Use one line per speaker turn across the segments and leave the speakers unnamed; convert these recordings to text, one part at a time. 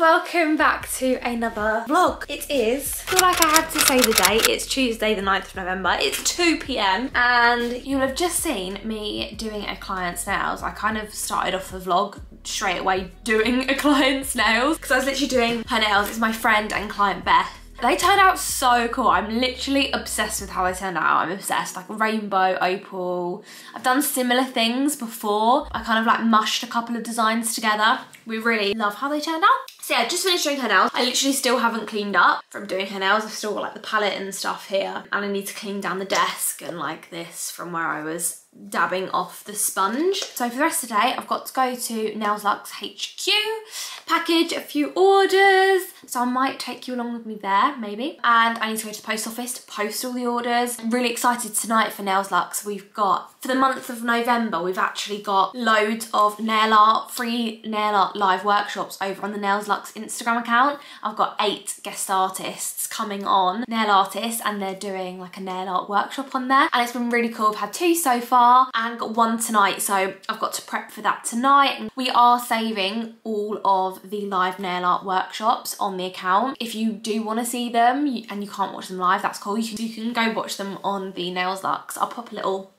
welcome back to another vlog. It is, I feel like I had to say the date, it's Tuesday the 9th of November, it's 2pm and you'll have just seen me doing a client's nails. I kind of started off the vlog straight away doing a client's nails because I was literally doing her nails. It's my friend and client Beth they turned out so cool. I'm literally obsessed with how they turned out. I'm obsessed, like rainbow, opal. I've done similar things before. I kind of like mushed a couple of designs together. We really love how they turned out. So yeah, just finished doing her nails. I literally still haven't cleaned up from doing her nails. I've still got like the palette and stuff here. And I need to clean down the desk and like this from where I was dabbing off the sponge. So for the rest of the day, I've got to go to Nails Luxe HQ, package a few orders. So I might take you along with me there, maybe. And I need to go to the post office to post all the orders. I'm really excited tonight for Nails Luxe. We've got, for the month of November, we've actually got loads of nail art, free nail art live workshops over on the Nails Luxe Instagram account. I've got eight guest artists coming on, nail artists, and they're doing like a nail art workshop on there. And it's been really cool. I've had two so far and got one tonight so I've got to prep for that tonight. We are saving all of the live nail art workshops on the account. If you do want to see them and you can't watch them live that's cool. You can, you can go watch them on the Nails Luxe. I'll pop a little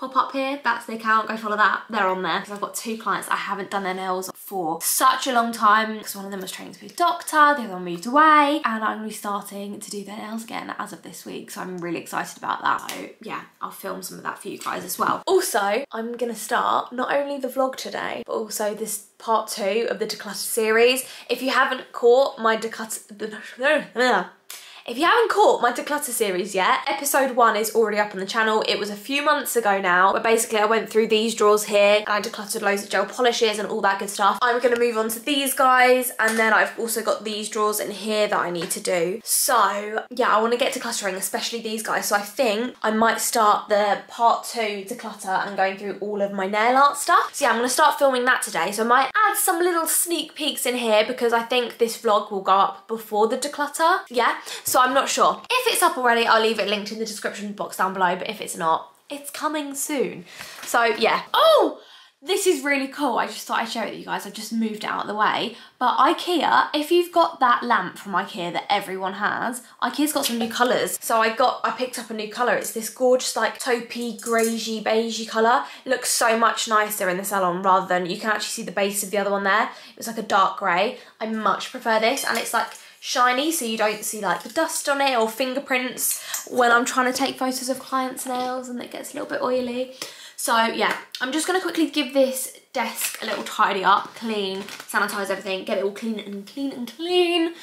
pop up here. That's the account. Go follow that. They're on there because I've got two clients I haven't done their nails for such a long time because one of them was training to be a doctor, the other one moved away, and I'm really starting to do their nails again as of this week. So I'm really excited about that. So yeah, I'll film some of that for you guys as well. Also, I'm gonna start not only the vlog today, but also this part two of the declutter series. If you haven't caught my declutter, if you haven't caught my declutter series yet, episode one is already up on the channel. It was a few months ago now, but basically I went through these drawers here and I decluttered loads of gel polishes and all that good stuff. I'm gonna move on to these guys and then I've also got these drawers in here that I need to do. So yeah, I wanna get decluttering, especially these guys. So I think I might start the part two declutter and going through all of my nail art stuff. So yeah, I'm gonna start filming that today. So I might add some little sneak peeks in here because I think this vlog will go up before the declutter. Yeah, so I'm not sure. If it's up already, I'll leave it linked in the description box down below, but if it's not, it's coming soon. So yeah. Oh! This is really cool. I just thought I'd share it with you guys. I've just moved it out of the way. But Ikea, if you've got that lamp from Ikea that everyone has, Ikea's got some new colours. So I got, I picked up a new colour. It's this gorgeous like taupey, greigey, beigey colour. It looks so much nicer in the salon rather than, you can actually see the base of the other one there. It was like a dark grey. I much prefer this and it's like shiny so you don't see like the dust on it or fingerprints when I'm trying to take photos of clients' nails and it gets a little bit oily. So yeah, I'm just gonna quickly give this desk a little tidy up, clean, sanitize everything, get it all clean and clean and clean.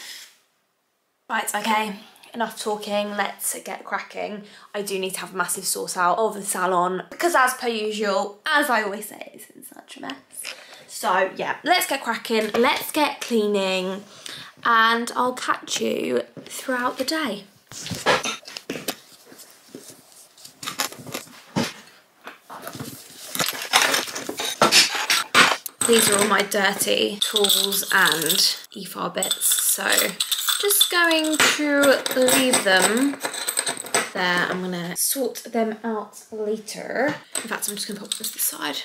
Right, okay, enough talking, let's get cracking. I do need to have a massive sort out of the salon because as per usual, as I always say, it's in such a mess. So yeah, let's get cracking, let's get cleaning and I'll catch you throughout the day. These are all my dirty tools and EFAR bits, so just going to leave them there. I'm gonna sort them out later. In fact, I'm just gonna pop this to the side.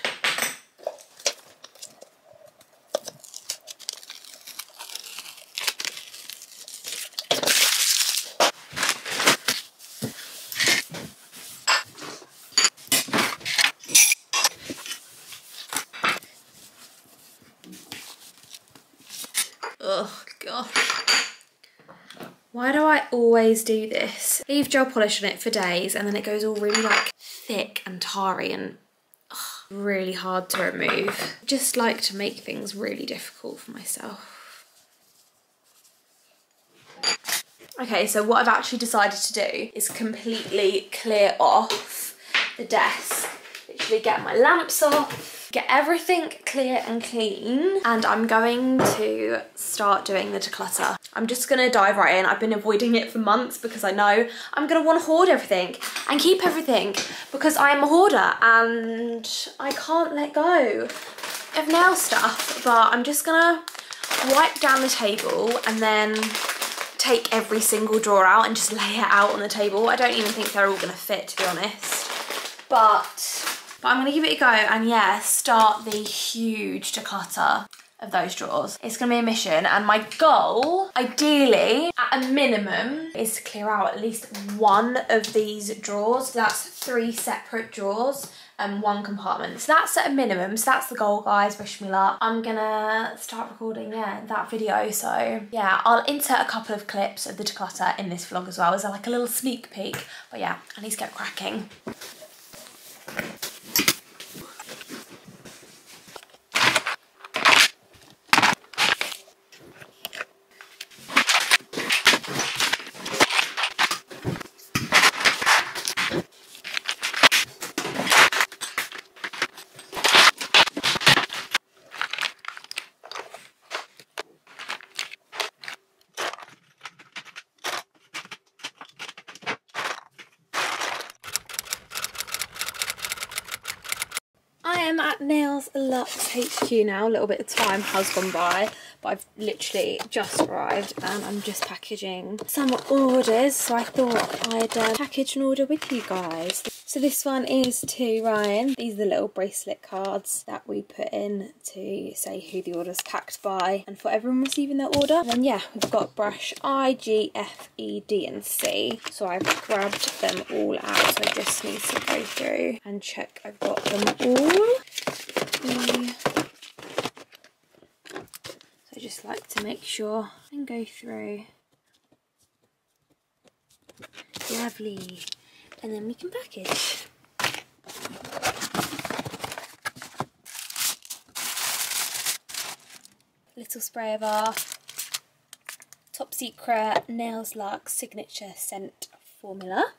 Oh gosh. Why do I always do this? Leave gel polish on it for days and then it goes all really like thick and tarry and really hard to remove. Just like to make things really difficult for myself. Okay, so what I've actually decided to do is completely clear off the desk. Literally get my lamps off, get everything clear and clean and I'm going to start doing the declutter. I'm just gonna dive right in. I've been avoiding it for months because I know I'm gonna wanna hoard everything and keep everything because I am a hoarder and I can't let go of nail stuff but I'm just gonna wipe down the table and then take every single drawer out and just lay it out on the table. I don't even think they're all gonna fit to be honest but but I'm gonna give it a go and yeah, start the huge declutter of those drawers. It's gonna be a mission and my goal, ideally, at a minimum, is to clear out at least one of these drawers. That's three separate drawers and one compartment. So that's at a minimum, so that's the goal guys, wish me luck. I'm gonna start recording, yeah, that video. So yeah, I'll insert a couple of clips of the declutter in this vlog as well as like a little sneak peek. But yeah, I need to get cracking. Am at Nails Luxe HQ now. A little bit of time has gone by, but I've literally just arrived and I'm just packaging some orders. So I thought I'd uh, package an order with you guys. So this one is to Ryan. These are the little bracelet cards that we put in to say who the order's packed by and for everyone receiving their order. And then yeah, we've got brush I, G, F, E, D and C. So I've grabbed them all out. So I just need to go through and check I've got them all. So I just like to make sure and go through. Lovely. And then we can package. Little spray of our top secret Nails Luxe signature scent formula.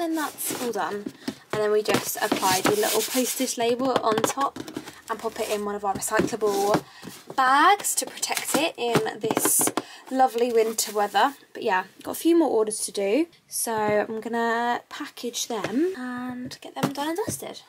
and then that's all done. And then we just apply the little postage label on top and pop it in one of our recyclable bags to protect it in this lovely winter weather. But yeah, got a few more orders to do. So I'm gonna package them and get them done and dusted.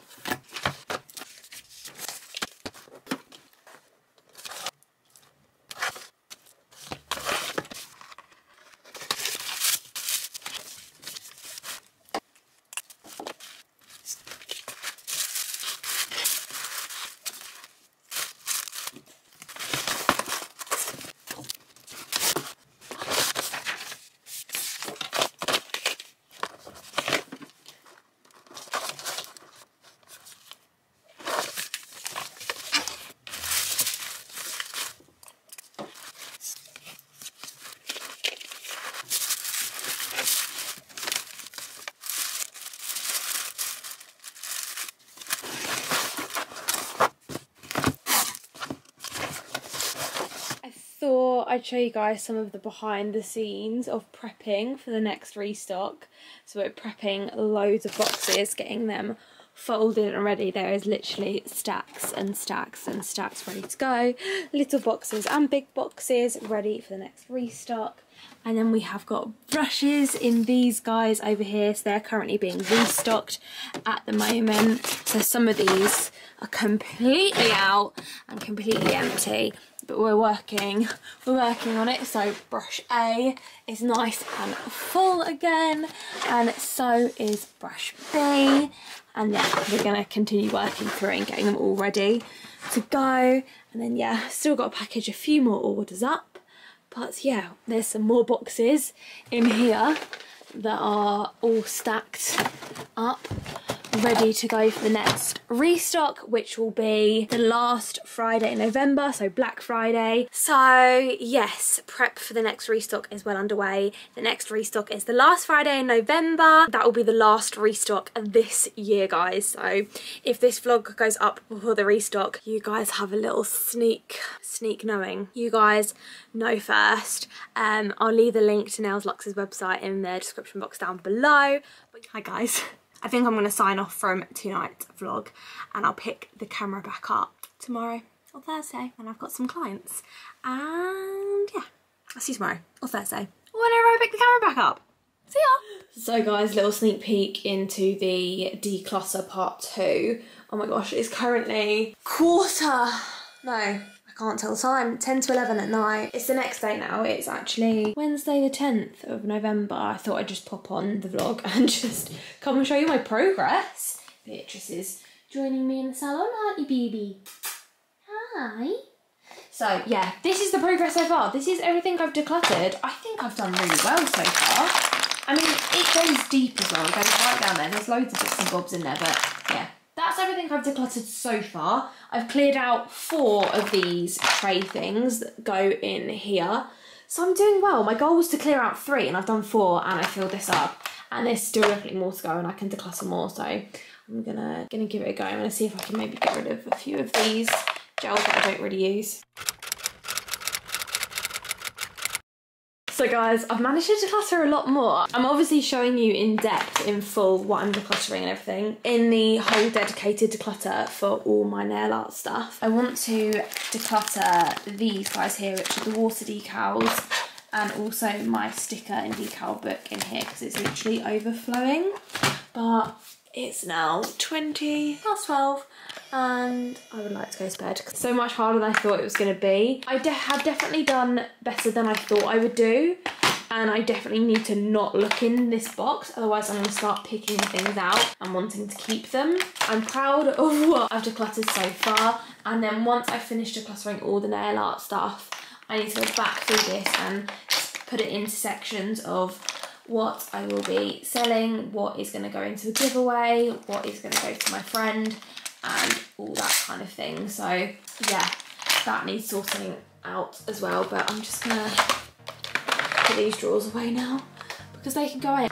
I'd show you guys some of the behind the scenes of prepping for the next restock. So we're prepping loads of boxes, getting them folded and ready. There is literally stacks and stacks and stacks ready to go. Little boxes and big boxes ready for the next restock. And then we have got brushes in these guys over here. So they're currently being restocked at the moment. So some of these are completely out and completely empty but we're working we're working on it so brush A is nice and full again and so is brush B and yeah we're gonna continue working through and getting them all ready to go and then yeah still got to package a few more orders up but yeah there's some more boxes in here that are all stacked up ready to go for the next restock, which will be the last Friday in November, so Black Friday. So yes, prep for the next restock is well underway. The next restock is the last Friday in November. That will be the last restock this year, guys. So if this vlog goes up before the restock, you guys have a little sneak, sneak knowing. You guys know first. Um, I'll leave the link to Nails Luxe's website in the description box down below. Hi guys. I think I'm going to sign off from tonight's vlog and I'll pick the camera back up tomorrow or Thursday and I've got some clients. And yeah, I'll see you tomorrow or Thursday whenever I pick the camera back up. See ya! So guys, little sneak peek into the declutter part two. Oh my gosh, it's currently quarter, no, can't tell the time, 10 to 11 at night. It's the next day now. It's actually Wednesday the 10th of November. I thought I'd just pop on the vlog and just come and show you my progress. Beatrice is joining me in the salon, aren't you, baby? Hi. So yeah, this is the progress so far. This is everything I've decluttered. I think I've done really well so far. I mean, it goes deep as well. It goes right down there. There's loads of bits and bobs in there, but yeah, that's everything I've decluttered so far. I've cleared out four of these tray things that go in here. So I'm doing well. My goal was to clear out three and I've done four and I filled this up. And there's still definitely more to go and I can declutter more. So I'm gonna, gonna give it a go. I'm gonna see if I can maybe get rid of a few of these gels that I don't really use. So guys, I've managed to declutter a lot more. I'm obviously showing you in depth, in full, what I'm decluttering and everything in the whole dedicated declutter for all my nail art stuff. I want to declutter these guys here, which are the water decals and also my sticker and decal book in here because it's literally overflowing. But It's now 20 past 12 and I would like to go to bed. So much harder than I thought it was going to be. I de have definitely done better than I thought I would do and I definitely need to not look in this box otherwise I'm going to start picking things out and wanting to keep them. I'm proud of what I've decluttered so far and then once I've finished decluttering all the nail art stuff I need to go back through this and put it into sections of what I will be selling, what is going to go into a giveaway, what is going to go to my friend, and all that kind of thing. So yeah, that needs sorting out as well, but I'm just going to put these drawers away now because they can go in.